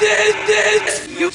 did! You